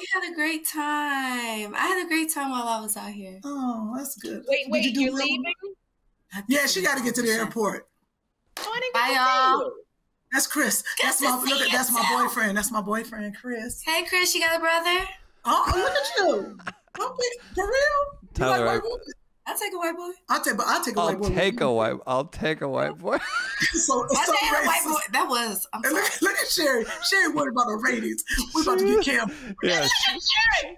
We had a great time. I had a great time while I was out here. Oh, that's good. Wait, Did wait, you do you are well? leaving? Yeah, she got to get to the airport. Oh, Bye, y'all. That's Chris. That's my look at that's my boyfriend. That's my boyfriend, Chris. Hey, Chris, you got a brother? Oh, look at you. Don't be for real. You Tyler, like I- white boys? I'll take a white boy. I'll take, but I'll take a I'll white boy. take a white. I'll take a white boy. So, I'll so take a white boy. That was. I'm sorry. look, look at Sherri. Sherri worried about her ratings. We're about to get Cam. yeah, Sharon,